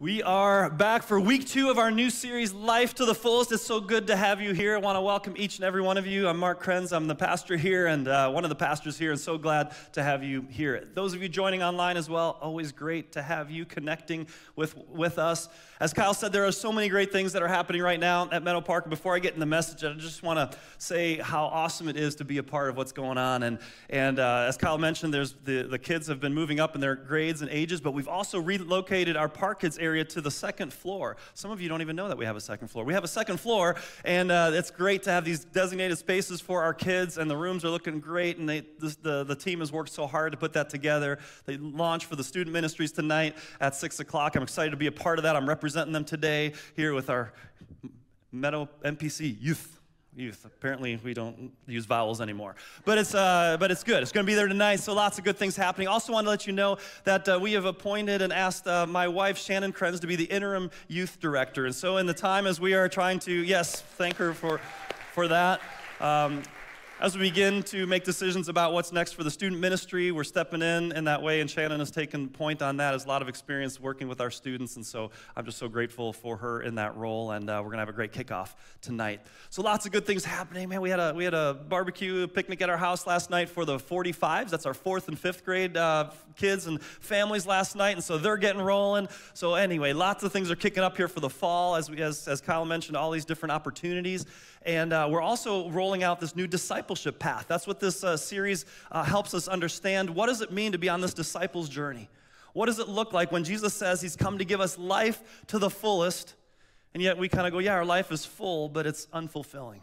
We are back for week two of our new series, Life to the Fullest. It's so good to have you here. I want to welcome each and every one of you. I'm Mark Krenz. I'm the pastor here and uh, one of the pastors here, and so glad to have you here. Those of you joining online as well, always great to have you connecting with, with us. As Kyle said, there are so many great things that are happening right now at Meadow Park. Before I get in the message, I just want to say how awesome it is to be a part of what's going on. And, and uh, as Kyle mentioned, there's the, the kids have been moving up in their grades and ages, but we've also relocated our Park Kids area to the second floor. Some of you don't even know that we have a second floor. We have a second floor, and uh, it's great to have these designated spaces for our kids, and the rooms are looking great, and they, this, the, the team has worked so hard to put that together. They launch for the student ministries tonight at 6 o'clock. I'm excited to be a part of that. I'm representing them today here with our Meadow MPC youth youth. Apparently, we don't use vowels anymore. But it's, uh, but it's good. It's going to be there tonight, so lots of good things happening. Also, want to let you know that uh, we have appointed and asked uh, my wife, Shannon Krenz, to be the interim youth director. And so, in the time as we are trying to, yes, thank her for, for that. Um, as we begin to make decisions about what's next for the student ministry, we're stepping in in that way, and Shannon has taken point on that. Has a lot of experience working with our students, and so I'm just so grateful for her in that role. And uh, we're gonna have a great kickoff tonight. So lots of good things happening, man. We had a we had a barbecue picnic at our house last night for the 45s. That's our fourth and fifth grade uh, kids and families last night, and so they're getting rolling. So anyway, lots of things are kicking up here for the fall, as we, as, as Kyle mentioned, all these different opportunities. And uh, we're also rolling out this new discipleship path. That's what this uh, series uh, helps us understand. What does it mean to be on this disciples journey? What does it look like when Jesus says he's come to give us life to the fullest, and yet we kind of go, yeah, our life is full, but it's unfulfilling?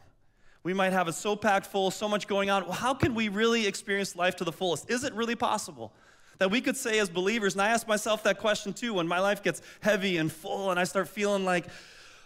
We might have it so packed full, so much going on. Well, how can we really experience life to the fullest? Is it really possible? That we could say as believers, and I ask myself that question too when my life gets heavy and full and I start feeling like,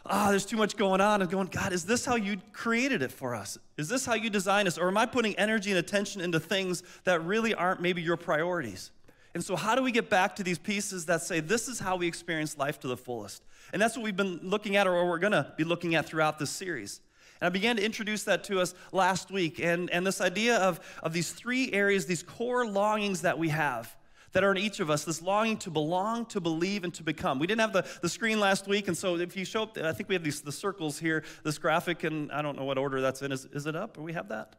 ah, oh, there's too much going on, and going, God, is this how you created it for us? Is this how you designed us? Or am I putting energy and attention into things that really aren't maybe your priorities? And so, how do we get back to these pieces that say, this is how we experience life to the fullest? And that's what we've been looking at, or we're gonna be looking at throughout this series. And I began to introduce that to us last week. And, and this idea of, of these three areas, these core longings that we have that are in each of us this longing to belong, to believe, and to become. We didn't have the, the screen last week, and so if you show up, I think we have these the circles here, this graphic, and I don't know what order that's in. Is, is it up? Do we have that?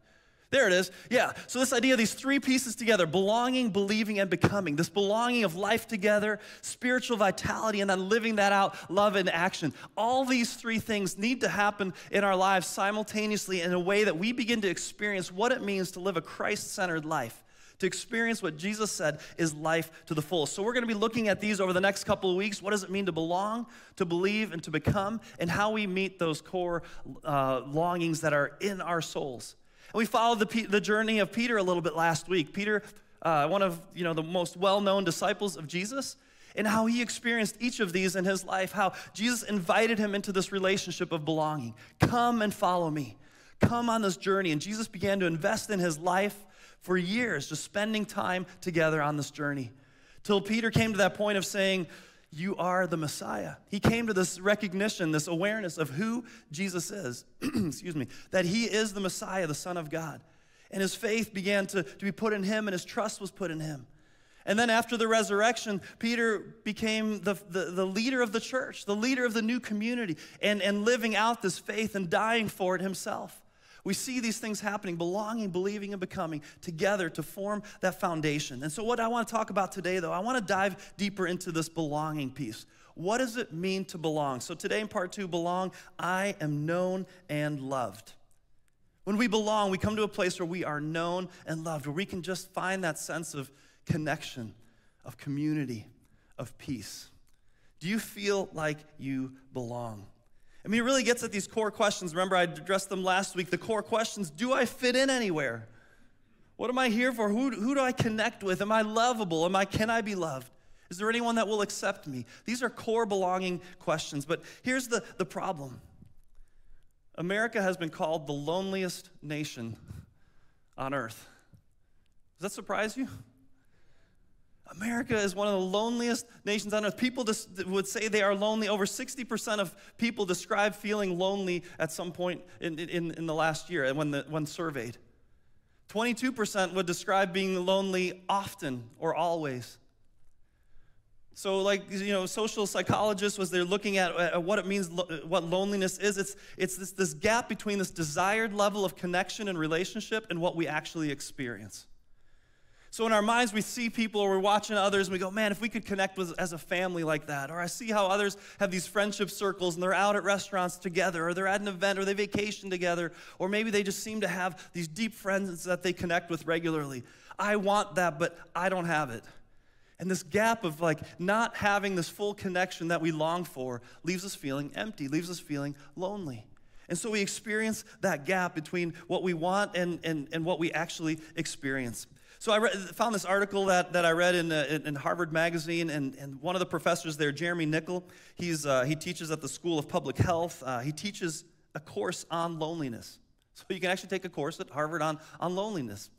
There it is. Yeah. So, this idea of these three pieces together belonging, believing, and becoming. This belonging of life together, spiritual vitality, and then living that out, love and action. All these three things need to happen in our lives simultaneously in a way that we begin to experience what it means to live a Christ centered life to experience what Jesus said is life to the fullest. So, we're going to be looking at these over the next couple of weeks. What does it mean to belong, to believe, and to become, and how we meet those core uh, longings that are in our souls. And we followed the, the journey of Peter a little bit last week. Peter, uh, one of you know, the most well known disciples of Jesus, and how he experienced each of these in his life, how Jesus invited him into this relationship of belonging. Come and follow me. Come on this journey. And Jesus began to invest in his life for years, just spending time together on this journey. Till Peter came to that point of saying, You are the Messiah. He came to this recognition, this awareness of who Jesus is, excuse me, that he is the Messiah, the Son of God. And his faith began to, to be put in him, and his trust was put in him. And then after the resurrection, Peter became the, the, the, leader of the church, the leader of the new community, and, and living out this faith and dying for it himself. We see these things happening, belonging, believing, and becoming together to form that foundation. And so, what I want to talk about today, though, I want to dive deeper into this belonging piece. What does it mean to belong? So, today in part two, belong, I am known and loved. When we belong, we come to a place where we are known and loved, where we can just find that sense of connection, of community, of peace. Do you feel like you belong? I mean, it really gets at these core questions. Remember, I addressed them last week. The core questions Do I fit in anywhere? What am I here for? Who, who do I connect with? Am I lovable? Am I, can I be loved? Is there anyone that will accept me? These are core belonging questions. But here's the, the problem America has been called the loneliest nation on earth. Does that surprise you? America is one of the loneliest nations on earth. People would say they are lonely. Over 60% of people describe feeling lonely at some point in, in, in the last year when, the, when surveyed. 22% would describe being lonely often or always. So, like, you know, social psychologists, was they're looking at, at what it means, what loneliness is, it's, it's this, this gap between this desired level of connection and relationship and what we actually experience. So in our minds, we see people or we're watching others and we go, man, if we could connect with as a family like that. Or I see how others have these friendship circles and they're out at restaurants together, or they're at an event, or they vacation together, or maybe they just seem to have these deep friends that they connect with regularly. I want that, but I don't have it. And this gap of like not having this full connection that we long for leaves us feeling empty, leaves us feeling lonely. And so we experience that gap between what we want and, and, and what we actually experience. So I found this article that, that I read in, uh, in Harvard Magazine, and, and one of the professors there, Jeremy Nobel, he's, uh, he teaches at the School of Public Health. Uh, he teaches a course on loneliness. So you can actually take a course at Harvard on, on loneliness.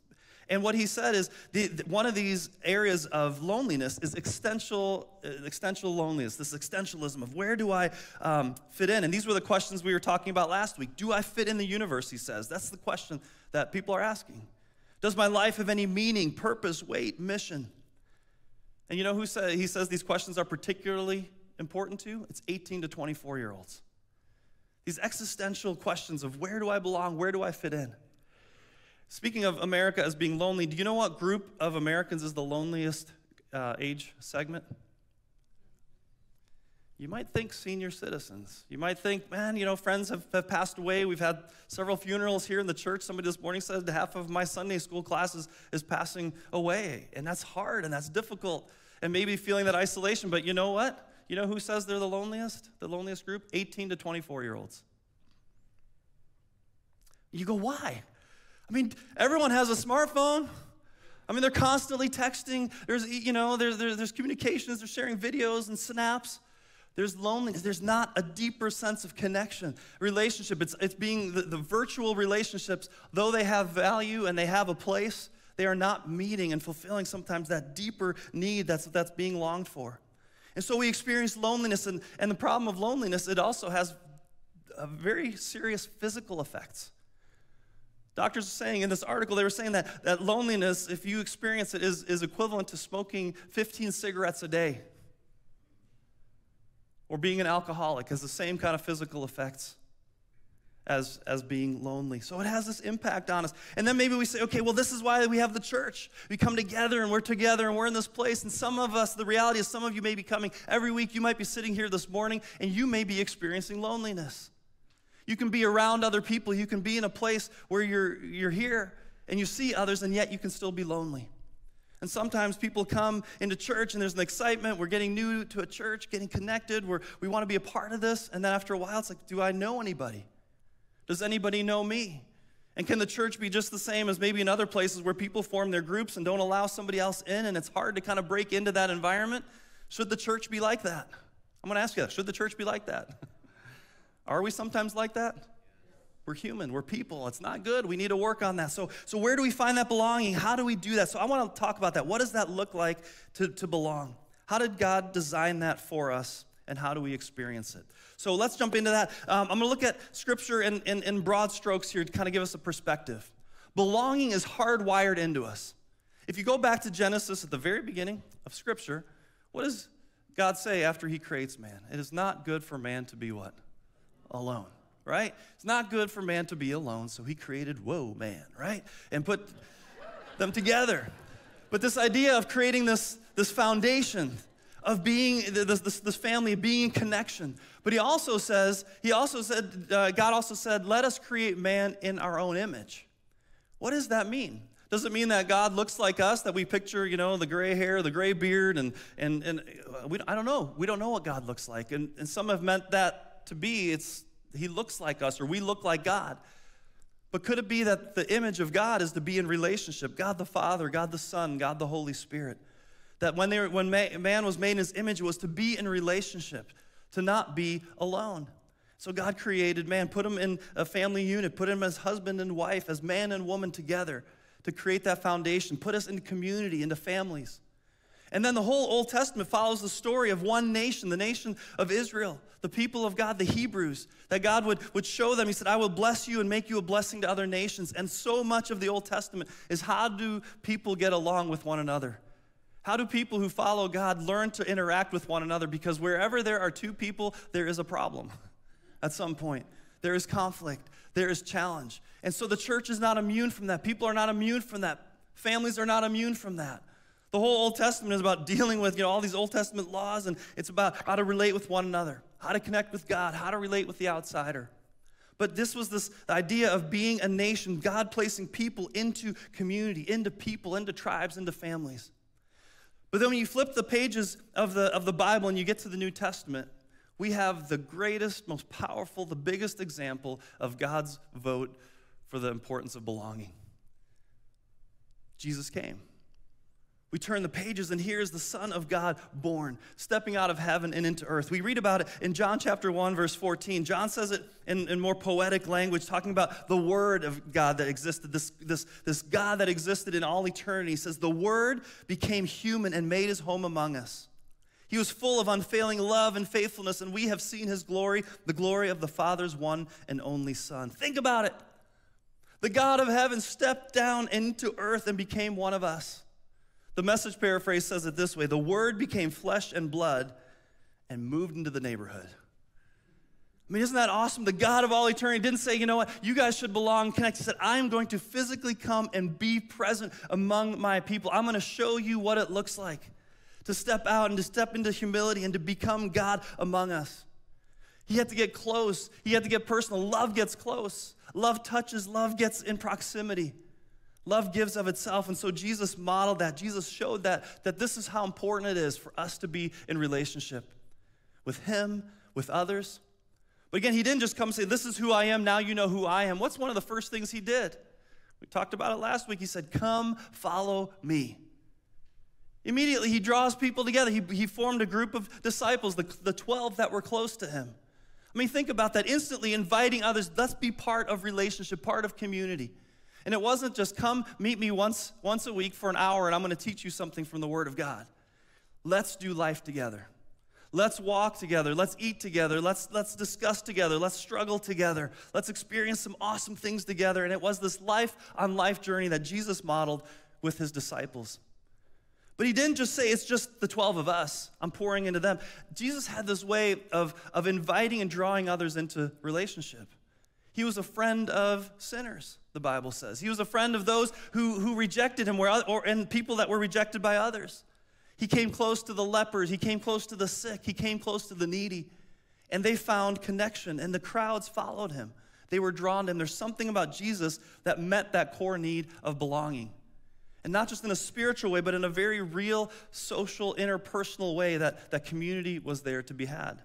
And what he said is the, the, one of these areas of loneliness is existential, uh, existential loneliness, this existentialism of where do I um, fit in? And these were the questions we were talking about last week. Do I fit in the universe, he says. That's the question that people are asking. Does my life have any meaning, purpose, weight, mission? And you know who said, he says these questions are particularly important to? It's 18 to 24 year olds. These existential questions of where do I belong? Where do I fit in? Speaking of America as being lonely, do you know what group of Americans is the loneliest uh, age segment? You might think senior citizens. You might think, man, you know, friends have, have passed away. We've had several funerals here in the church. Somebody this morning said half of my Sunday school classes is passing away. And that's hard and that's difficult. And maybe feeling that isolation. But you know what? You know who says they're the loneliest? The loneliest group? 18 to 24 year olds. You go, why? I mean, everyone has a smartphone. I mean, they're constantly texting. There's, you know, there's, there's, there's communications. They're sharing videos and snaps. There's loneliness. There's not a deeper sense of connection, relationship. It's, it's being the, the virtual relationships, though they have value and they have a place, they are not meeting and fulfilling sometimes that deeper need that's, that's being longed for. And so we experience loneliness, and, and the problem of loneliness, it also has a very serious physical effects. Doctors are saying in this article, they were saying that, that loneliness, if you experience it, is, is equivalent to smoking 15 cigarettes a day or being an alcoholic has the same kind of physical effects as, as being lonely. So it has this impact on us. And then maybe we say, okay, well, this is why we have the church. We come together and we're together and we're in this place. And some of us, the reality is, some of you may be coming every week. You might be sitting here this morning and you may be experiencing loneliness. You can be around other people. You can be in a place where you're, you're here and you see others, and yet you can still be lonely. And sometimes people come into church and there's an excitement. We're getting new to a church, getting connected. We're, we want to be a part of this. And then after a while, it's like, do I know anybody? Does anybody know me? And can the church be just the same as maybe in other places where people form their groups and don't allow somebody else in and it's hard to kind of break into that environment? Should the church be like that? I'm going to ask you that. Should the church be like that? Are we sometimes like that? We're human, we're people. It's not good. We need to work on that. So, so where do we find that belonging? How do we do that? So I want to talk about that. What does that look like to, to belong? How did God design that for us? And how do we experience it? So let's jump into that. Um, I'm going to look at scripture in, in, in broad strokes here to kind of give us a perspective. Belonging is hardwired into us. If you go back to Genesis at the very beginning of scripture, what does God say after he creates man? It is not good for man to be what? Alone right? It's not good for man to be alone, so he created whoa man, right? And put them together. But this idea of creating this, this foundation of being this, this, this family, being in connection. But he also says, he also said, uh, God also said, let us create man in our own image. What does that mean? Does it mean that God looks like us, that we picture, you know, the gray hair, the gray beard, and, and, and uh, we, I don't know. We don't know what God looks like. And, and some have meant that to be, it's he looks like us or we look like God. But could it be that the image of God is to be in relationship? God the Father, God the Son, God the Holy Spirit. That when, they were, when man was made in his image, was to be in relationship, to not be alone. So God created man, put him in a family unit, put him as husband and wife, as man and woman together to create that foundation, put us in community, into families. And then the whole Old Testament follows the story of one nation, the nation of Israel, the people of God, the Hebrews, that God would, would show them. He said, I will bless you and make you a blessing to other nations. And so much of the Old Testament is how do people get along with one another? How do people who follow God learn to interact with one another? Because wherever there are two people, there is a problem at some point. There is conflict, there is challenge. And so the church is not immune from that. People are not immune from that. Families are not immune from that. The whole Old Testament is about dealing with you know, all these Old Testament laws, and it's about how to relate with one another, how to connect with God, how to relate with the outsider. But this was this idea of being a nation, God placing people into community, into people, into tribes, into families. But then when you flip the pages of the, of the Bible and you get to the New Testament, we have the greatest, most powerful, the biggest example of God's vote for the importance of belonging. Jesus came. We turn the pages, and here is the Son of God born, stepping out of heaven and into earth. We read about it in John chapter 1, verse 14. John says it in, in more poetic language, talking about the Word of God that existed, this, this, this God that existed in all eternity. He says, The Word became human and made his home among us. He was full of unfailing love and faithfulness, and we have seen his glory, the glory of the Father's one and only Son. Think about it. The God of heaven stepped down into earth and became one of us. The message paraphrase says it this way The word became flesh and blood and moved into the neighborhood. I mean, isn't that awesome? The God of all eternity didn't say, you know what, you guys should belong, connect. He said, I am going to physically come and be present among my people. I'm going to show you what it looks like to step out and to step into humility and to become God among us. He had to get close, he had to get personal. Love gets close, love touches, love gets in proximity. Love gives of itself. And so Jesus modeled that. Jesus showed that, that this is how important it is for us to be in relationship with Him, with others. But again, He didn't just come and say, This is who I am, now you know who I am. What's one of the first things He did? We talked about it last week. He said, Come, follow me. Immediately, He draws people together. He, he formed a group of disciples, the, the 12 that were close to Him. I mean, think about that. Instantly inviting others, let's be part of relationship, part of community. And it wasn't just come meet me once, once a week for an hour and I'm going to teach you something from the Word of God. Let's do life together. Let's walk together. Let's eat together. Let's, let's discuss together. Let's struggle together. Let's experience some awesome things together. And it was this life on life journey that Jesus modeled with his disciples. But he didn't just say, it's just the 12 of us. I'm pouring into them. Jesus had this way of, of inviting and drawing others into relationship. He was a friend of sinners, the Bible says. He was a friend of those who, who rejected him, or, or, and people that were rejected by others. He came close to the lepers, he came close to the sick, he came close to the needy. And they found connection, and the crowds followed him. They were drawn to him. There's something about Jesus that met that core need of belonging. And not just in a spiritual way, but in a very real, social, interpersonal way that, that community was there to be had.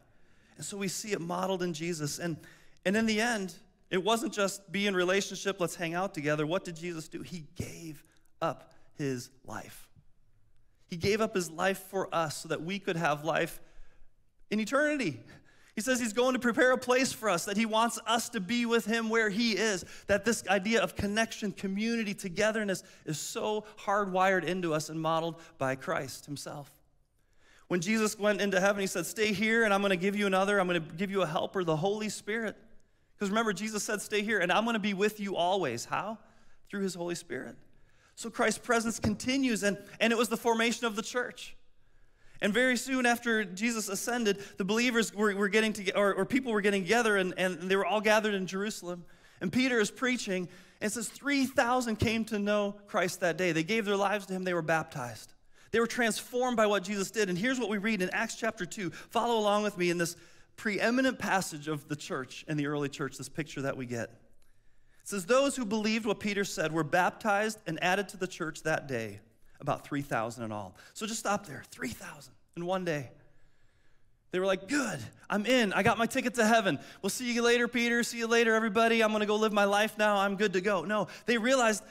And so we see it modeled in Jesus. And, and in the end, it wasn't just be in relationship, let's hang out together. What did Jesus do? He gave up his life. He gave up his life for us so that we could have life in eternity. He says he's going to prepare a place for us, that he wants us to be with him where he is, that this idea of connection, community, togetherness is so hardwired into us and modeled by Christ himself. When Jesus went into heaven, he said, Stay here, and I'm going to give you another. I'm going to give you a helper, the Holy Spirit. Because remember, Jesus said, Stay here, and I'm going to be with you always. How? Through his Holy Spirit. So Christ's presence continues, and, and it was the formation of the church. And very soon after Jesus ascended, the believers were, were getting together, or, or people were getting together, and, and they were all gathered in Jerusalem. And Peter is preaching, and says 3,000 came to know Christ that day. They gave their lives to him, they were baptized. They were transformed by what Jesus did. And here's what we read in Acts chapter 2. Follow along with me in this preeminent passage of the church and the early church, this picture that we get. It says, Those who believed what Peter said were baptized and added to the church that day, about 3,000 in all. So just stop there 3,000 in one day. They were like, Good, I'm in. I got my ticket to heaven. We'll see you later, Peter. See you later, everybody. I'm going to go live my life now. I'm good to go. No, they realized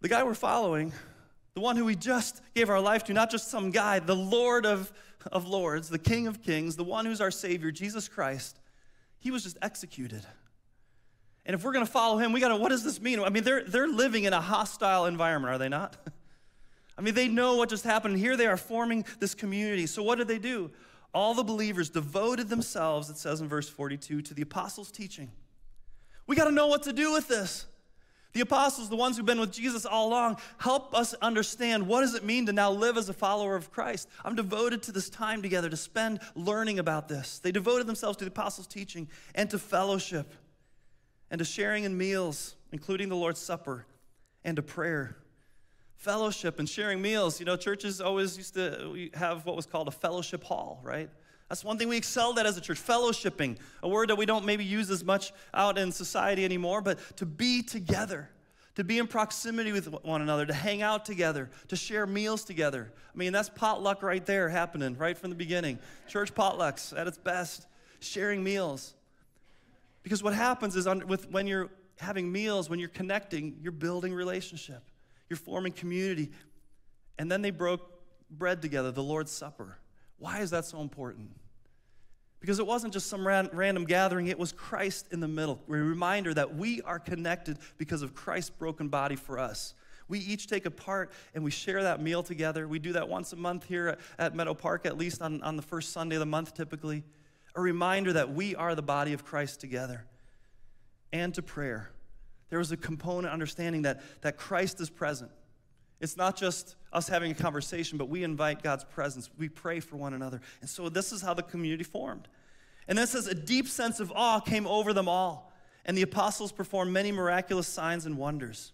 the guy we're following, the one who we just gave our life to, not just some guy, the Lord of of lords, the King of kings, the one who's our Savior, Jesus Christ, he was just executed. And if we're going to follow him, we got to, what does this mean? I mean, they're, they're living in a hostile environment, are they not? I mean, they know what just happened. Here they are forming this community. So what did they do? All the believers devoted themselves, it says in verse 42, to the apostles' teaching. We got to know what to do with this. The apostles, the ones who've been with Jesus all along, help us understand what does it mean to now live as a follower of Christ. I'm devoted to this time together to spend learning about this. They devoted themselves to the apostles' teaching and to fellowship and to sharing in meals, including the Lord's Supper, and to prayer. Fellowship and sharing meals. You know, churches always used to have what was called a fellowship hall, right? That's one thing we excelled at as a church fellowshipping, a word that we don't maybe use as much out in society anymore, but to be together, to be in proximity with one another, to hang out together, to share meals together. I mean, that's potluck right there happening right from the beginning. Church potlucks at its best, sharing meals. Because what happens is with, when you're having meals, when you're connecting, you're building relationship, you're forming community. And then they broke bread together, the Lord's Supper. Why is that so important? Because it wasn't just some ran, random gathering, it was Christ in the middle. A reminder that we are connected because of Christ's broken body for us. We each take a part and we share that meal together. We do that once a month here at Meadow Park, at least on, on the first Sunday of the month, typically. A reminder that we are the body of Christ together. And to prayer. There was a component understanding that, that Christ is present. It's not just us having a conversation, but we invite God's presence. We pray for one another. And so this is how the community formed. And then it says, a deep sense of awe came over them all. And the apostles performed many miraculous signs and wonders.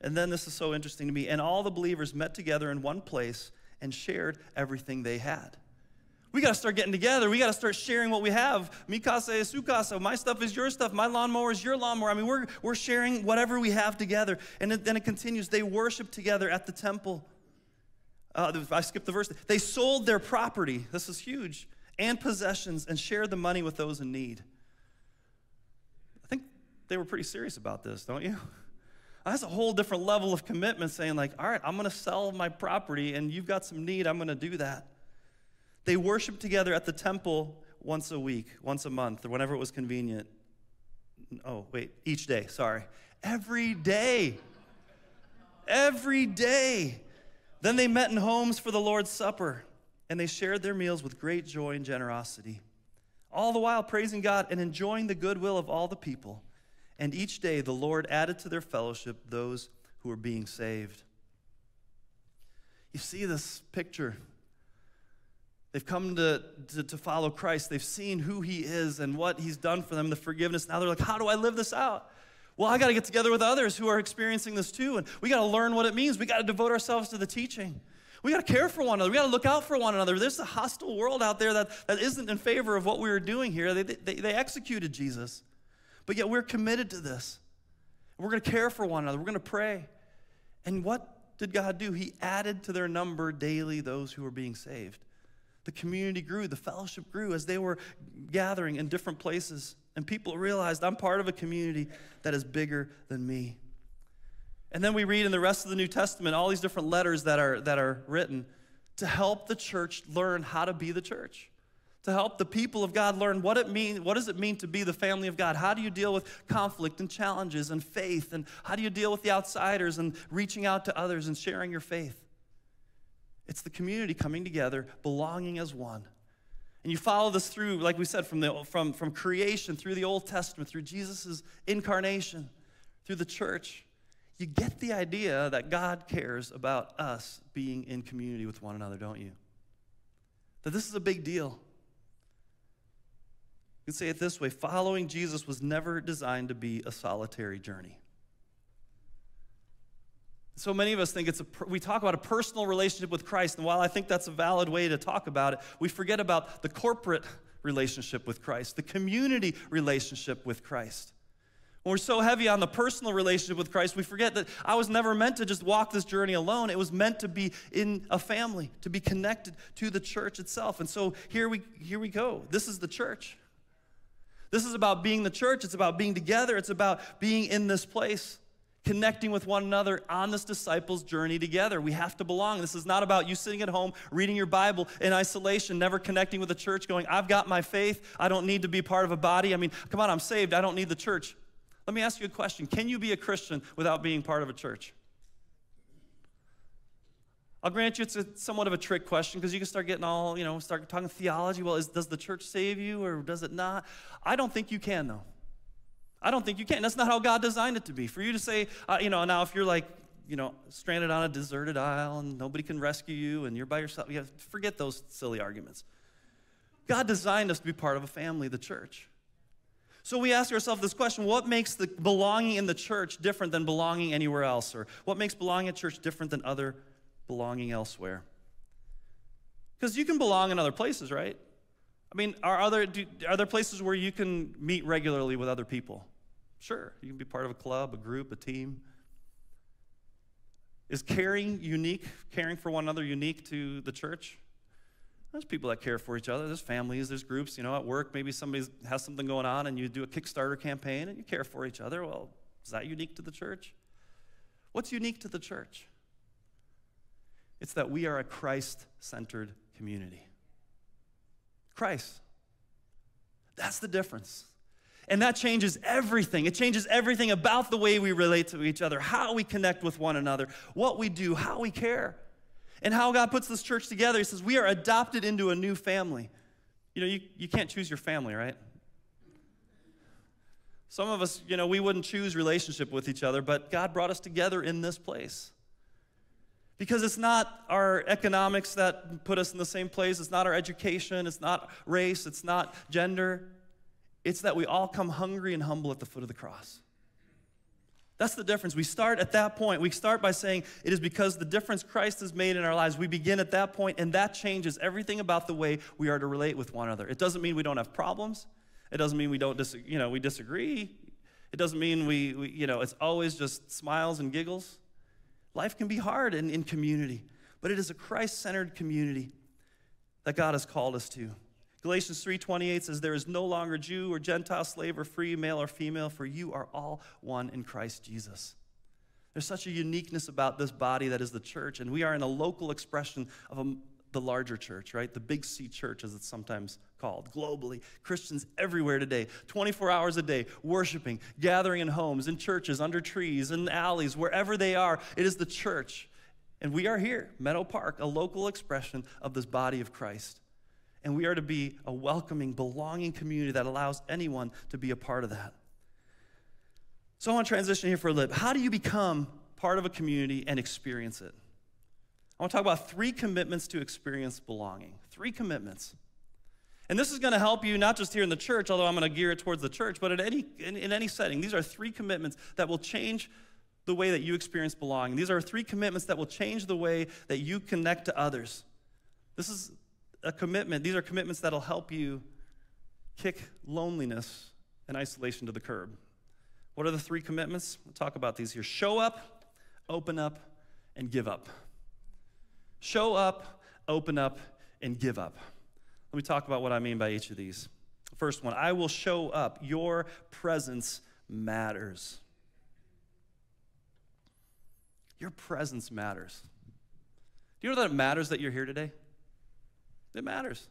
And then this is so interesting to me. And all the believers met together in one place and shared everything they had. We got to start getting together. We got to start sharing what we have. Mi casa es su casa. My stuff is your stuff. My lawnmower is your lawnmower. I mean, we're, we're sharing whatever we have together. And then it continues. They worship together at the temple. Uh, I skipped the verse. They sold their property. This is huge. And possessions and shared the money with those in need. I think they were pretty serious about this, don't you? That's a whole different level of commitment saying, like, all right, I'm going to sell my property and you've got some need. I'm going to do that. They worshiped together at the temple once a week, once a month, or whenever it was convenient. Oh, wait, each day, sorry. Every day. Every day. Then they met in homes for the Lord's Supper, and they shared their meals with great joy and generosity, all the while praising God and enjoying the goodwill of all the people. And each day the Lord added to their fellowship those who were being saved. You see this picture They've come to, to, to, follow Christ. They've seen who He is and what He's done for them, the forgiveness. Now they're like, how do I live this out? Well, I got to get together with others who are experiencing this too, and we got to learn what it means. We got to devote ourselves to the teaching. We got to care for one another. We got to look out for one another. There's a hostile world out there that, that isn't in favor of what we were doing here. They, they, they executed Jesus, but yet we're committed to this. We're going to care for one another. We're going to pray. And what did God do? He added to their number daily those who were being saved the community grew, the fellowship grew as they were gathering in different places. And people realized I'm part of a community that is bigger than me. And then we read in the rest of the New Testament all these different letters that are, that are written to help the church learn how to be the church to help the people of God learn what it mean, what does it mean to be the family of God? How do you deal with conflict and challenges and faith? And how do you deal with the outsiders and reaching out to others and sharing your faith? It's the community coming together, belonging as one. And you follow this through, like we said, from, the, from, from creation through the Old Testament, through Jesus' incarnation, through the church. You get the idea that God cares about us being in community with one another, don't you? That this is a big deal. You can say it this way following Jesus was never designed to be a solitary journey. So many of us think it's a, we talk about a personal relationship with Christ, and while I think that's a valid way to talk about it, we forget about the corporate relationship with Christ, the community relationship with Christ. When we're so heavy on the personal relationship with Christ, we forget that I was never meant to just walk this journey alone. It was meant to be in a family, to be connected to the church itself. And so here we, here we go. This is the church. This is about being the church. It's about being together. It's about being in this place connecting with one another on this disciples' journey together. We have to belong. This is not about you sitting at home reading your Bible in isolation, never connecting with the church, going, I've got my faith. I don't need to be part of a body. I mean, come on, I'm saved. I don't need the church. Let me ask you a question Can you be a Christian without being part of a church? I'll grant you it's a, somewhat of a trick question because you can start getting all, you know, start talking theology. Well, is, does the church save you or does it not? I don't think you can, though. I don't think you can. That's not how God designed it to be. For you to say, uh, you know, now if you're like, you know, stranded on a deserted isle and nobody can rescue you and you're by yourself, you have to forget those silly arguments. God designed us to be part of a family, the church. So we ask ourselves this question what makes the belonging in the church different than belonging anywhere else? Or what makes belonging at church different than other belonging elsewhere? Because you can belong in other places, right? I mean, are, other, are there places where you can meet regularly with other people? Sure. You can be part of a club, a group, a team. Is caring unique, caring for one another unique to the church? There's people that care for each other. There's families, there's groups. You know, at work, maybe somebody has something going on and you do a Kickstarter campaign and you care for each other. Well, is that unique to the church? What's unique to the church? It's that we are a Christ centered community. Christ. That's the difference. And that changes everything. It changes everything about the way we relate to each other, how we connect with one another, what we do, how we care, and how God puts this church together. He says, We are adopted into a new family. You know, you, you can't choose your family, right? Some of us, you know, we wouldn't choose relationship with each other, but God brought us together in this place. Because it's not our economics that put us in the same place, it's not our education, it's not race, it's not gender. It's that we all come hungry and humble at the foot of the cross. That's the difference. We start at that point. We start by saying it is because the difference Christ has made in our lives. We begin at that point, and that changes everything about the way we are to relate with one another. It doesn't mean we don't have problems. It doesn't mean we don't dis- you know, we disagree. It doesn't mean we, we, you know, it's always just smiles and giggles. Life can be hard in, in community, but it is a Christ-centered community that God has called us to. Galatians 3:28 says there is no longer Jew or Gentile, slave or free, male or female, for you are all one in Christ Jesus. There's such a uniqueness about this body that is the church, and we are in a local expression of a, the larger church, right? The big C church, as it's sometimes called, globally. Christians everywhere today, 24 hours a day, worshiping, gathering in homes, in churches, under trees, in alleys, wherever they are. It is the church. And we are here, Meadow Park, a local expression of this body of Christ. And we are to be a welcoming, belonging community that allows anyone to be a part of that. So I want to transition here for a little. How do you become part of a community and experience it? I want to talk about three commitments to experience belonging. Three commitments. And this is going to help you not just here in the church, although I'm going to gear it towards the church, but in any, in, in any setting. These are three commitments that will change the way that you experience belonging. These are three commitments that will change the way that you connect to others. This is a commitment. These are commitments that'll help you kick loneliness and isolation to the curb. What are the three commitments? We'll talk about these here show up, open up, and give up. Show up, open up, and give up. Let me talk about what I mean by each of these. First one I will show up. Your presence matters. Your presence matters. Do you know that it matters that you're here today? It matters.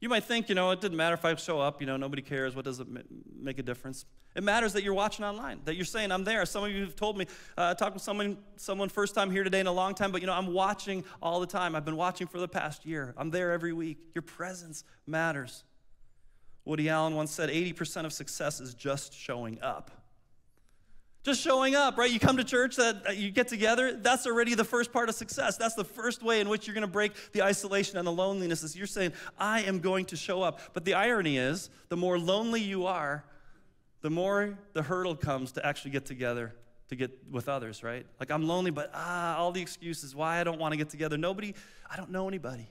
You might think, you know, it didn't matter if I show up, you know, nobody cares. What does it make a difference? It matters that you're watching online, that you're saying, I'm there. Some of you have told me, uh, I talked with someone, someone first time here today in a long time, but, you know, I'm watching all the time. I've been watching for the past year. I'm there every week. Your presence matters. Woody Allen once said 80% of success is just showing up. Just showing up, right? You come to church, that you get together, that's already the first part of success. That's the first way in which you're going to break the isolation and the loneliness is you're saying, I am going to show up. But the irony is, the more lonely you are, the more the hurdle comes to actually get together to get with others, right? Like I'm lonely, but ah, all the excuses why I don't want to get together. Nobody, I don't know anybody.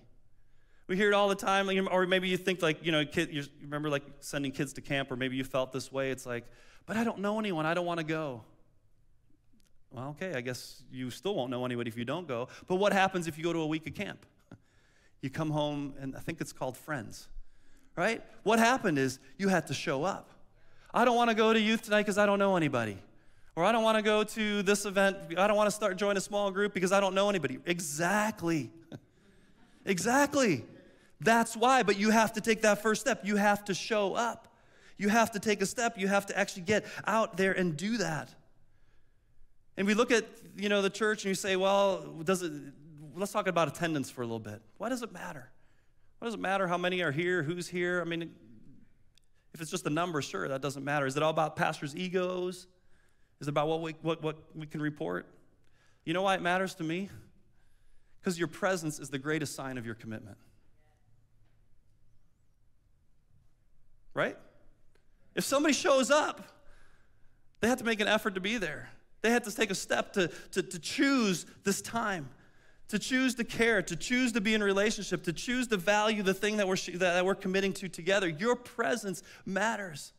We hear it all the time, or maybe you think like, you know, kid, you remember like sending kids to camp, or maybe you felt this way. It's like, but I don't know anyone. I don't want to go. Well, okay, I guess you still won't know anybody if you don't go. But what happens if you go to a week of camp? You come home, and I think it's called friends, right? What happened is you had to show up. I don't want to go to youth tonight because I don't know anybody. Or I don't want to go to this event. I don't want to start join a small group because I don't know anybody. Exactly. exactly. That's why, but you have to take that first step. You have to show up. You have to take a step. You have to actually get out there and do that. And we look at, you know, the church and you say, well, does it, let's talk about attendance for a little bit. Why does it matter? Why does it matter how many are here, who's here? I mean, If it's just a number, sure, that doesn't matter. Is it all about pastors' egos? Is it about what we, what, what we can report? You know why it matters to me? Because your presence is the greatest sign of your commitment. Right? If somebody shows up, they have to make an effort to be there. They have to take a step to, to, to choose this time, to choose to care, to choose to be in relationship, to choose to value the thing that we're, that we're committing to together. Your presence matters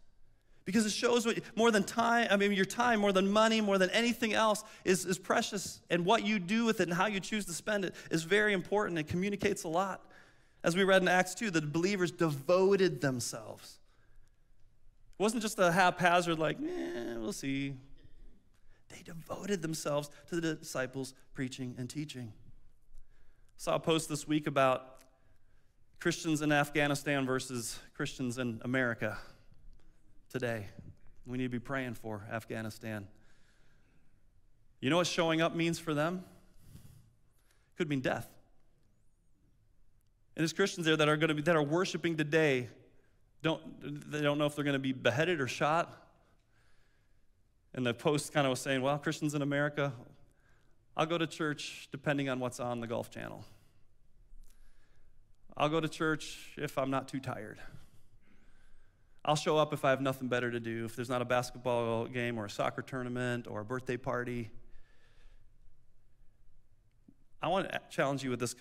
because it shows what more than time i mean your time more than money more than anything else is, is precious and what you do with it and how you choose to spend it is very important it communicates a lot as we read in acts 2 the believers devoted themselves it wasn't just a haphazard like eh, we'll see they devoted themselves to the disciples preaching and teaching. Saw a post this week about Christians in Afghanistan versus Christians in America today. We need to be praying for Afghanistan. You know what showing up means for them? Could mean death. And there's Christians there that are going to be that are worshiping today. Don't they don't know if they're going to be beheaded or shot and the post kind of was saying, well, Christians in America, I'll go to church depending on what's on the Golf Channel. I'll go to church if I'm not too tired. I'll show up if I have nothing better to do, if there's not a basketball game or a soccer tournament or a birthday party. I want to challenge you with this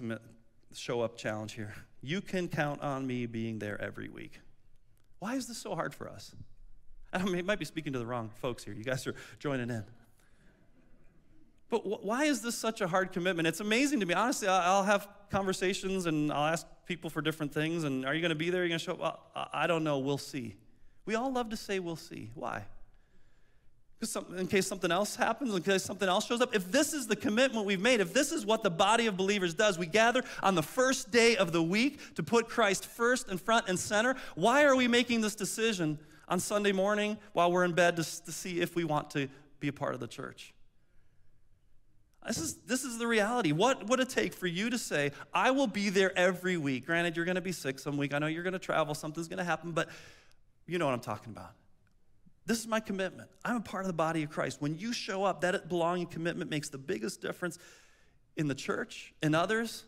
show up challenge here. You can count on me being there every week. Why is this so hard for us? I mean, it might be speaking to the wrong folks here. You guys are joining in. But wh- why is this such a hard commitment? It's amazing to me. Honestly, I'll have conversations and I'll ask people for different things. And are you going to be there? Are you going to show up? I don't know. We'll see. We all love to say we'll see. Why? In case something else happens, in case something else shows up. If this is the commitment we've made, if this is what the body of believers does, we gather on the first day of the week to put Christ first and front and center. Why are we making this decision on Sunday morning while we're in bed to, to see if we want to be a part of the church. This is, this is the reality. What would it take for you to say, I will be there every week? Granted, you're going to be sick some week. I know you're going to travel. Something's going to happen, but you know what I'm talking about. This is my commitment. I'm a part of the body of Christ. When you show up, that belonging commitment makes the biggest difference in the church, in others.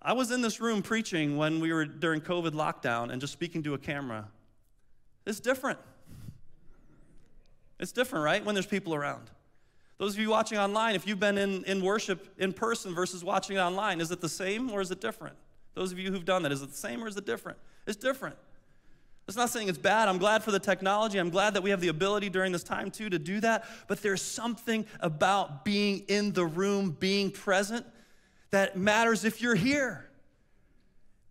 I was in this room preaching when we were during COVID lockdown and just speaking to a camera. It's different. It's different, right? When there's people around. Those of you watching online, if you've been in, in worship in person versus watching it online, is it the same or is it different? Those of you who've done that, is it the same or is it different? It's different. It's not saying it's bad. I'm glad for the technology. I'm glad that we have the ability during this time too to do that. But there's something about being in the room, being present, that matters if you're here.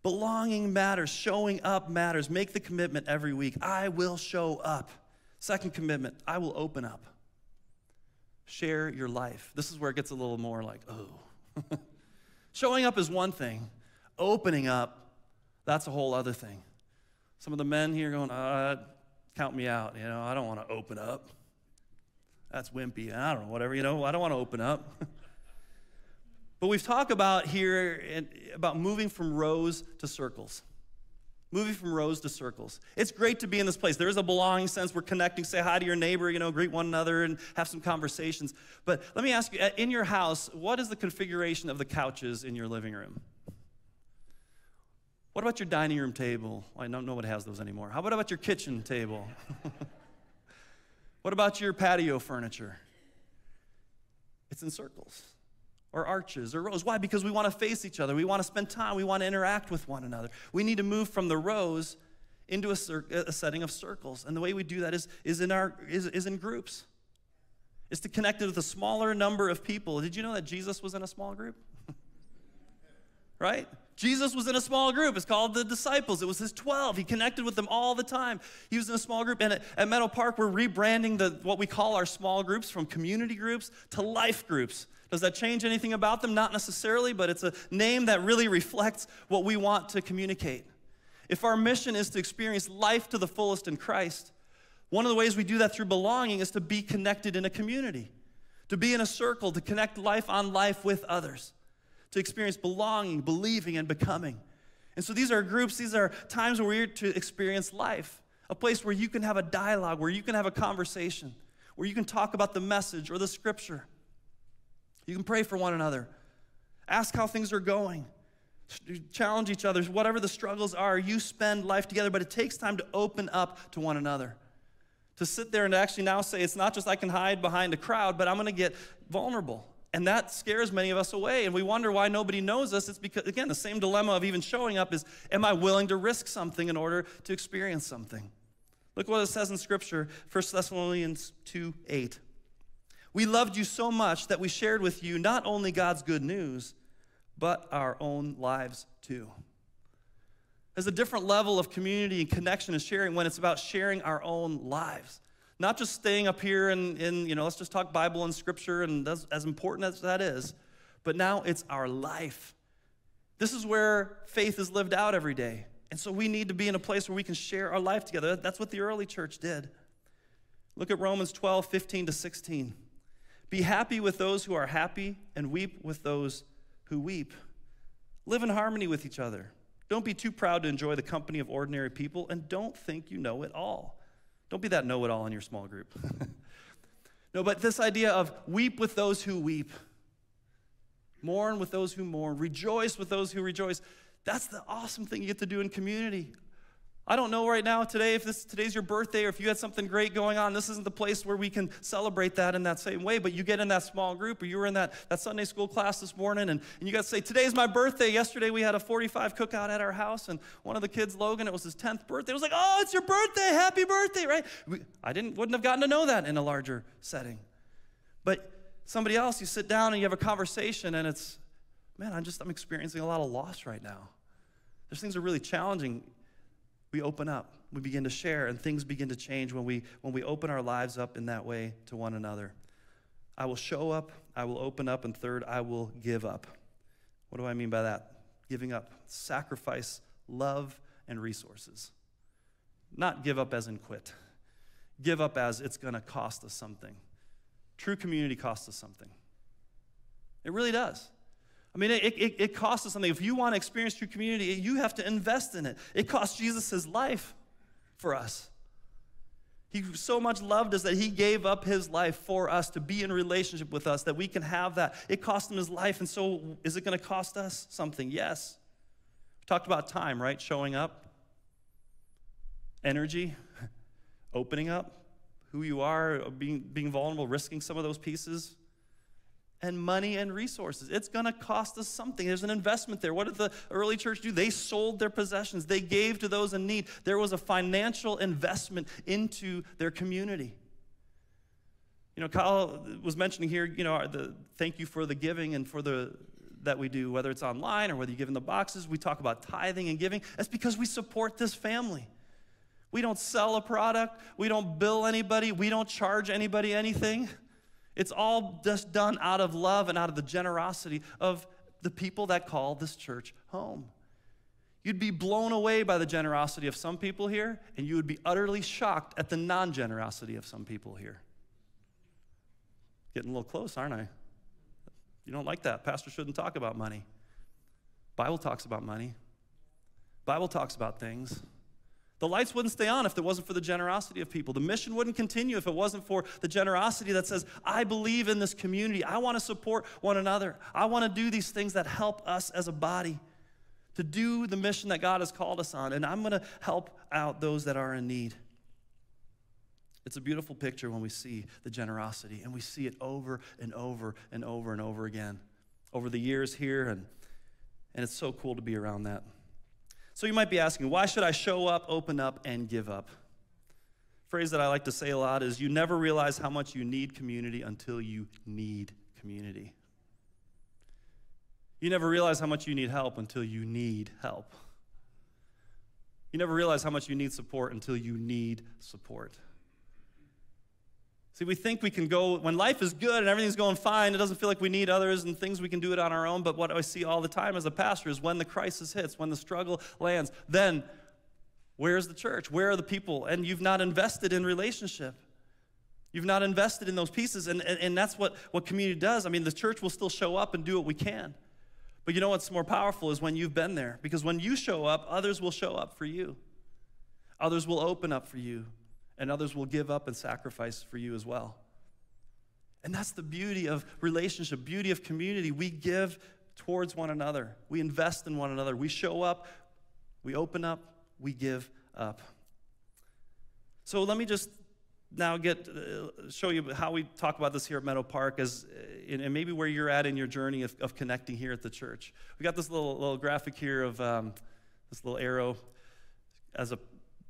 Belonging matters, showing up matters. Make the commitment every week. I will show up. Second commitment, I will open up. Share your life. This is where it gets a little more like, oh. Showing up is one thing, opening up, that's a whole other thing. Some of the men here going, uh, count me out. You know, I don't want to open up. That's wimpy. I don't know, whatever. You know, I don't want to open up. But we've talked about here about moving from rows to circles. Moving from rows to circles. It's great to be in this place. There is a belonging sense. We're connecting. Say hi to your neighbor, you know, greet one another and have some conversations. But let me ask you in your house, what is the configuration of the couches in your living room? What about your dining room table? I don't know what has those anymore. How about, your kitchen table? what about your patio furniture? It's in circles or arches or rows. Why? Because we want to face each other. We want to spend time. We want to interact with one another. We need to move from the rows into a, cir- a setting of circles. And the way we do that is, is, in, our, is, is in groups. Is to connect it with a smaller number of people. Did you know that Jesus was in a small group? right? Jesus was in a small group. It's called the disciples. It was his 12. He connected with them all the time. He was in a small group. And at, at Meadow Park, we're rebranding the, what we call our small groups from community groups to life groups. Does that change anything about them? Not necessarily, but it's a name that really reflects what we want to communicate. If our mission is to experience life to the fullest in Christ, one of the ways we do that through belonging is to be connected in a community, to be in a circle, to connect life on life with others, to experience belonging, believing, and becoming. And so these are groups, these are times where we're to experience life. a place where you can have a dialogue, where you can have a conversation, where you can talk about the message or the scripture. You can pray for one another, ask how things are going, challenge each other, whatever the struggles are. You spend life together, but it takes time to open up to one another. To sit there and actually now say, it's not just I can hide behind a crowd, but I'm gonna get vulnerable. And that scares many of us away. And we wonder why nobody knows us. It's because, again, the same dilemma of even showing up is Am I willing to risk something in order to experience something? Look what it says in Scripture, 1 Thessalonians 2 8. We loved you so much that we shared with you not only God's good news, but our own lives too. There's a different level of community and connection and sharing when it's about sharing our own lives. Not just staying up here and, and you know, let's just talk Bible and scripture, and that's, as important as that is, but now it's our life. This is where faith is lived out every day. And so we need to be in a place where we can share our life together. That's what the early church did. Look at Romans 12, 15 to 16. Be happy with those who are happy, and weep with those who weep. Live in harmony with each other. Don't be too proud to enjoy the company of ordinary people, and don't think you know it all. Don't be that know it all in your small group. no, but this idea of weep with those who weep, mourn with those who mourn, rejoice with those who rejoice. That's the awesome thing you get to do in community. I don't know right now today if this today's your birthday or if you had something great going on. This isn't the place where we can celebrate that in that same way. But you get in that small group or you were in that, that Sunday school class this morning and, and you got to say, Today's my birthday. Yesterday we had a 45 cookout at our house and one of the kids, Logan, it was his 10th birthday. It was like, Oh, it's your birthday. Happy birthday, right? We, I didn't wouldn't have gotten to know that in a larger setting. But somebody else, you sit down and you have a conversation and it's, man, I'm just I'm experiencing a lot of loss right now. There's things that are really challenging we open up we begin to share and things begin to change when we when we open our lives up in that way to one another. I will show up i will open up and third i will give up. What do i mean by that? Giving up. Sacrifice love and resources. Not give up as in quit. Give up as it's going to cost us something. True community costs us something. It really does I mean, it, it, it costs us something. If you want to experience true community, you have to invest in it. It cost Jesus his life for us. He so much loved us that he gave up his life for us to be in relationship with us, that we can have that. It cost him his life, and so is it going to cost us something? Yes. We talked about time, right? Showing up, energy, opening up, who you are, being, being vulnerable, risking some of those pieces and money and resources. It's going to cost us something. There's an investment there. What did the early church do? They sold their possessions, they gave to those in need. There was a financial investment into their community. You know, Kyle was mentioning here, you know, the thank you for the giving and for the that we do, whether it's online or whether you give in the boxes. We talk about tithing and giving. That's because we support this family. We don't sell a product, we don't bill anybody, we don't charge anybody anything. It's all just done out of love and out of the generosity of the people that call this church home. You'd be blown away by the generosity of some people here, and you would be utterly shocked at the non generosity of some people here. Getting a little close, aren't I? You don't like that. Pastor shouldn't talk about money. Bible talks about money. Bible talks about things. The lights wouldn't stay on if it wasn't for the generosity of people. The mission wouldn't continue if it wasn't for the generosity that says, I believe in this community. I want to support one another. I want to do these things that help us as a body to do the mission that God has called us on. And I'm going to help out those that are in need. It's a beautiful picture when we see the generosity, and we see it over and over and over and over again over the years here. And, and it's so cool to be around that. So you might be asking, why should I show up, open up, and give up? Phrase that I like to say a lot is you never realize how much you need community until you need community. You never realize how much you need help until you need help. You never realize how much you need support until you need support. See, we think we can go, when life is good and everything's going fine, it doesn't feel like we need others and things we can do it on our own. But what I see all the time as a pastor is when the crisis hits, when the struggle lands, then where's the church? Where are the people? And you've not invested in relationship. You've not invested in those pieces. And, and, and that's what, what community does. I mean, the church will still show up and do what we can. But you know what's more powerful is when you've been there. Because when you show up, others will show up for you. Others will open up for you, and others will give up and sacrifice for you as well. And that's the beauty of relationship, beauty of community. We give towards one another, we invest in one another, we show up, we open up, we give up. So let me just now get uh, show you how we talk about this here at Meadow Park as uh, and maybe where you're at in your journey of, of connecting here at the church. We got this little little graphic here of um, this little arrow as a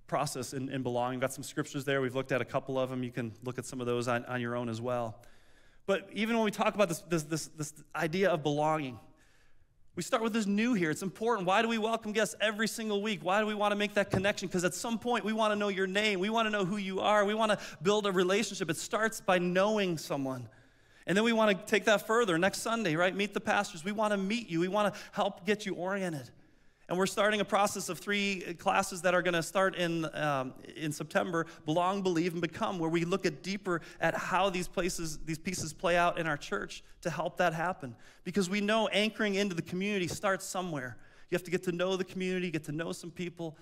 process in, in belonging. We've got some scriptures there. We've looked at a couple of them. You can look at some of those on, on your own as well. But even when we talk about this, this, this, this idea of belonging, we start with this new here. It's important. Why do we welcome guests every single week? Why do we want to make that connection? Because at some point, we want to know your name. We want to know who you are. We want to build a relationship. It starts by knowing someone. And then we want to take that further. Next Sunday, right? Meet the pastors. We want to meet you. We want to help get you oriented. And we're starting a process of three classes that are going to start in, um, in September Belong, Believe, and Become, where we look at deeper at how these places, these pieces play out in our church to help that happen. Because we know anchoring into the community starts somewhere. You have to get to know the community, get to know some people.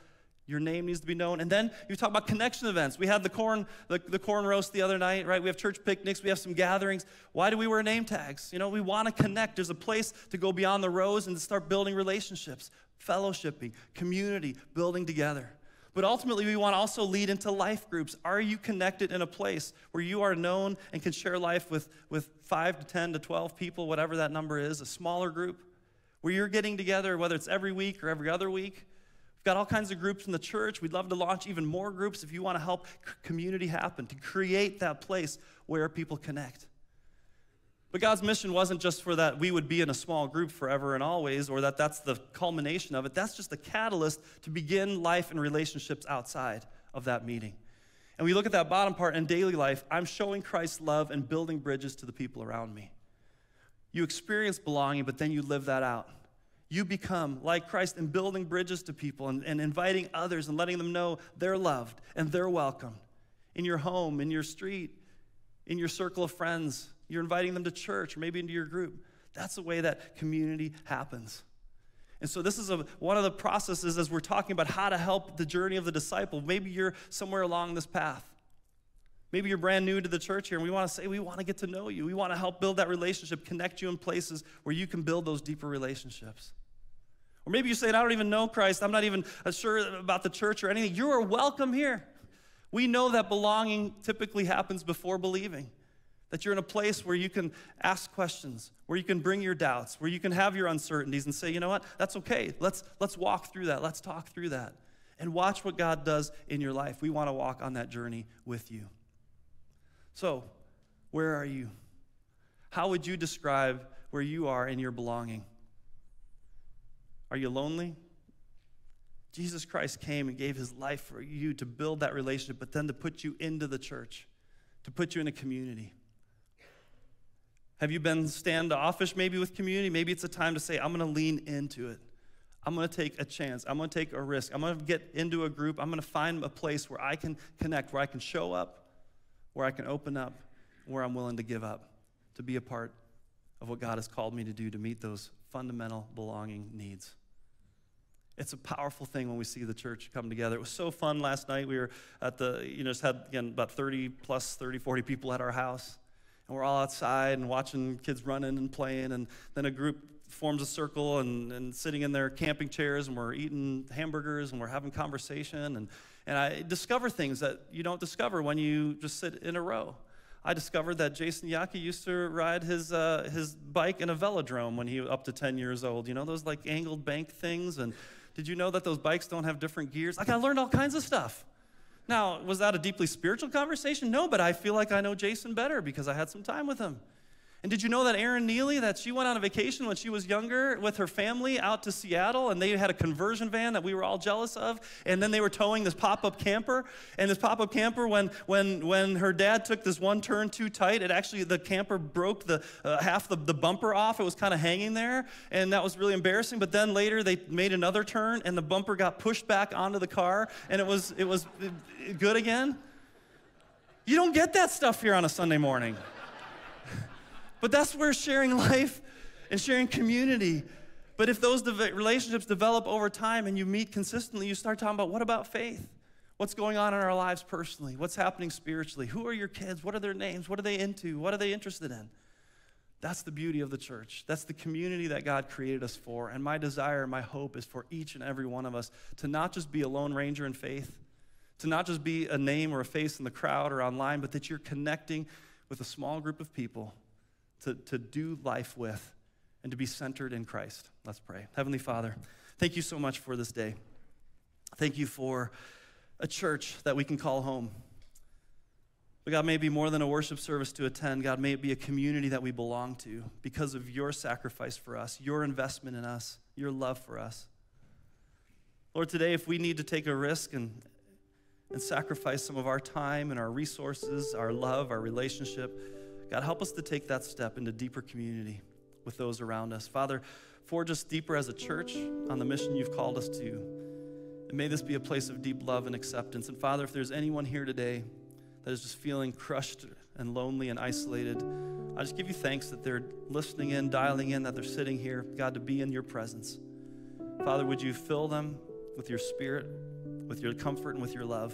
Your name needs to be known. And then you talk about connection events. We had the corn, the, the corn roast the other night, right? We have church picnics, we have some gatherings. Why do we wear name tags? You know, we want to connect. There's a place to go beyond the rows and to start building relationships fellowshipping, community, building together. But ultimately, we want to also lead into life groups. Are you connected in a place where you are known and can share life with, with 5 to 10 to 12 people, whatever that number is, a smaller group, where you're getting together, whether it's every week or every other week? We've got all kinds of groups in the church. We'd love to launch even more groups if you want to help community happen, to create that place where people connect. But God's mission wasn't just for that we would be in a small group forever and always, or that that's the culmination of it. That's just the catalyst to begin life and relationships outside of that meeting. And we look at that bottom part in daily life I'm showing Christ's love and building bridges to the people around me. You experience belonging, but then you live that out. You become like Christ in building bridges to people and, and inviting others and letting them know they're loved and they're welcome in your home, in your street, in your circle of friends, you're inviting them to church or maybe into your group. That's the way that community happens. And so, this is a, one of the processes as we're talking about how to help the journey of the disciple. Maybe you're somewhere along this path. Maybe you're brand new to the church here, and we want to say, we want to get to know you. We want to help build that relationship, connect you in places where you can build those deeper relationships. Or maybe you're saying, I don't even know Christ. I'm not even sure about the church or anything. You are welcome here. We know that belonging typically happens before believing. That you're in a place where you can ask questions, where you can bring your doubts, where you can have your uncertainties and say, you know what, that's okay. Let's, let's walk through that. Let's talk through that. And watch what God does in your life. We want to walk on that journey with you. So, where are you? How would you describe where you are in your belonging? Are you lonely? Jesus Christ came and gave his life for you to build that relationship, but then to put you into the church, to put you in a community. Have you been standoffish maybe with community? Maybe it's a time to say, I'm going to lean into it. I'm going to take a chance. I'm going to take a risk. I'm going to get into a group. I'm going to find a place where I can connect, where I can show up, where I can open up, where I'm willing to give up to be a part of what God has called me to do to meet those fundamental belonging needs. It's a powerful thing when we see the church come together. It was so fun last night. We were at the, you know, just had, again, about 30 plus 30, 40 people at our house and we're all outside and watching kids running and playing and then a group forms a circle and, and sitting in their camping chairs and we're eating hamburgers and we're having conversation and, and i discover things that you don't discover when you just sit in a row. I discovered that jason yaki used to ride his, uh, his bike in a velodrome when he was up to 10 years old you know those like angled bank things and did you know that those bikes don't have different gears? Like i learned all kinds of stuff now, was that a deeply spiritual conversation? No, but I feel like I know Jason better because I had some time with him. And did you know that Erin Neely, that she went on a vacation when she was younger with her family out to Seattle, and they had a conversion van that we were all jealous of, and then they were towing this pop-up camper. And this pop-up camper, when when when her dad took this one turn too tight, it actually the camper broke the uh, half the, the bumper off. It was kind of hanging there, and that was really embarrassing. But then later they made another turn, and the bumper got pushed back onto the car, and it was it was good again. You don't get that stuff here on a Sunday morning. But that's where sharing life and sharing community. But if those de- relationships develop over time and you meet consistently, you start talking about what about faith? What's going on in our lives personally? What's happening spiritually? Who are your kids? What are their names? What are they into? What are they interested in? That's the beauty of the church. That's the community that God created us for. And my desire, my hope is for each and every one of us to not just be a lone ranger in faith, to not just be a name or a face in the crowd or online, but that you're connecting with a small group of people to, to do life with and to be centered in Christ. Let's pray. Heavenly Father, thank you so much for this day. Thank you for a church that we can call home. But God, may be more than a worship service to attend. God, may it be a community that we belong to because of your sacrifice for us, your investment in us, your love for us. Lord, today, if we need to take a risk and, and sacrifice some of our time and our resources, our love, our relationship, God, help us to take that step into deeper community with those around us. Father, forge us deeper as a church on the mission you've called us to. And may this be a place of deep love and acceptance. And Father, if there's anyone here today that is just feeling crushed and lonely and isolated, I just give you thanks that they're listening in, dialing in, that they're sitting here, God, to be in your presence. Father, would you fill them with your spirit, with your comfort, and with your love?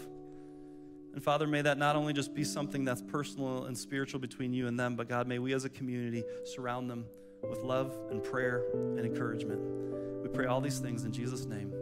And Father, may that not only just be something that's personal and spiritual between you and them, but God, may we as a community surround them with love and prayer and encouragement. We pray all these things in Jesus' name.